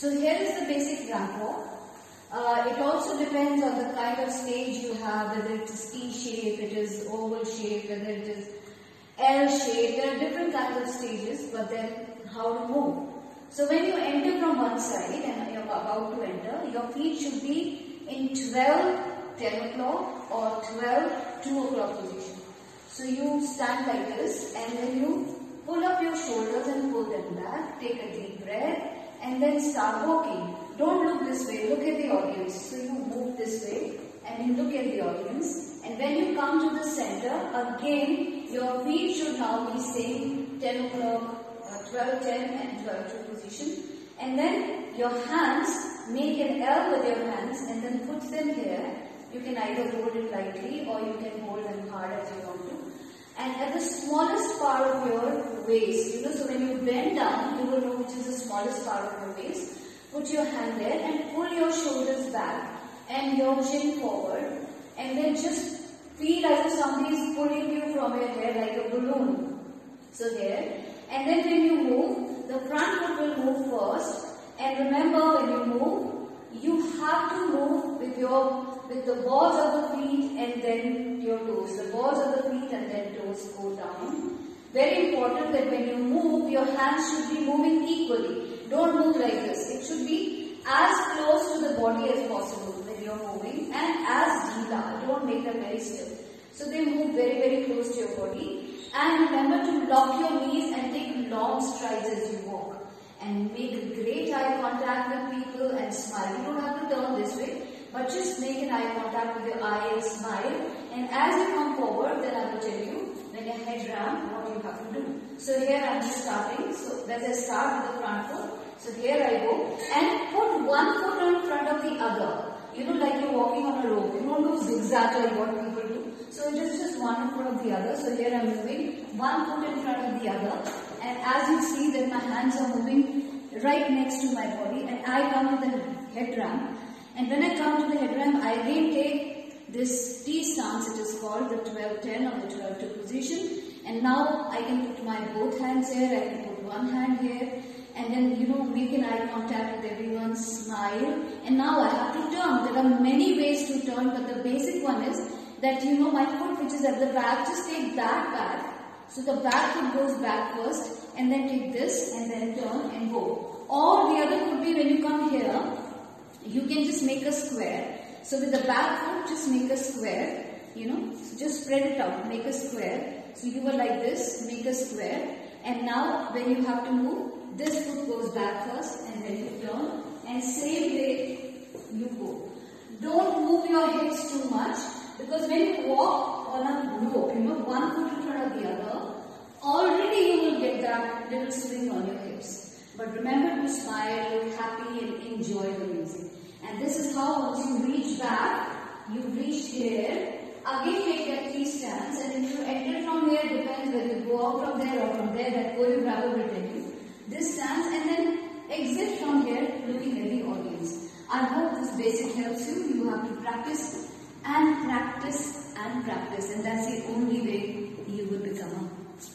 So here is the basic walk. Uh, it also depends on the kind of stage you have, whether it is T shape, it is oval shape, whether it is L shape. There are different kinds of stages, but then how to move. So when you enter from one side and you're about to enter, your feet should be in 12, 10 o'clock or 12, 2 o'clock position. So you stand like this and then you pull up your shoulders and pull them back. Take a deep breath and then start walking. Don't look this way, look at the audience. So you move this way and you look at the audience. And when you come to the center, again, your feet should now be staying 10 o'clock, uh, 12, 10 and 12 to position. And then your hands, make an L with your hands and then put them here. You can either hold it lightly or you can hold them hard as you want to. And at the smallest part of your waist, you know, so when you bend down, you will know which is the smallest part of your waist. Put your hand there and pull your shoulders back and your chin forward. And then just feel as if somebody is pulling you from your hair like a balloon. So there. And then when you move, the front foot will move first. And remember when you move, you have to move with your with the balls of the feet and then your toes. The balls of the feet and then toes go down. Very important that when you move, your hands should be moving equally. Don't move like this. It should be as close to the body as possible when you're moving and as dhila. Don't make them very stiff. So they move very, very close to your body. And remember to lock your knees and take long strides as you walk. And make great eye contact with people and smile. You don't have to turn this way, but just make an eye contact with your eye and smile. And as you come forward, then I will tell you head round what you have to do. So here I am just starting. So let's start with the front foot. So here I go and put one foot in front of the other. You know, like you're walking on a rope. You don't do zigzag like what people do. So is just one in front of the other. So here I'm moving one foot in front of the other. And as you see that my hands are moving right next to my body and I come to the head ramp. And when I come to the head ramp, I again take this T stance, it is called the 12-10 or the 12-2 position. And now I can put my both hands here, I can put one hand here. And then, you know, make an eye contact with everyone, smile. And now I have to turn. There are many ways to turn, but the basic one is that, you know, my foot which is at the back, just take that back. So the back foot goes back first and then take this and then turn and go. Or the other could be when you come here, you can just make a square. So with the back foot, just make a square, you know, so just spread it out, make a square. So you were like this, make a square. And now when you have to move, this foot goes back first and then you turn and same way you go. Don't move your hips too much because when you walk on a rope, you know, one foot in front of the other, already you will get that little swing on your hips. But remember to smile, look happy and enjoy the music. And this is how once you reach back, you reach here, again take that T stance and if you enter from here, depends whether you go out from there or from there, that choreographer will tell you. This stance and then exit from here looking at the audience. I hope this basic helps you. You have to practice and practice and practice and that's the only way you will become a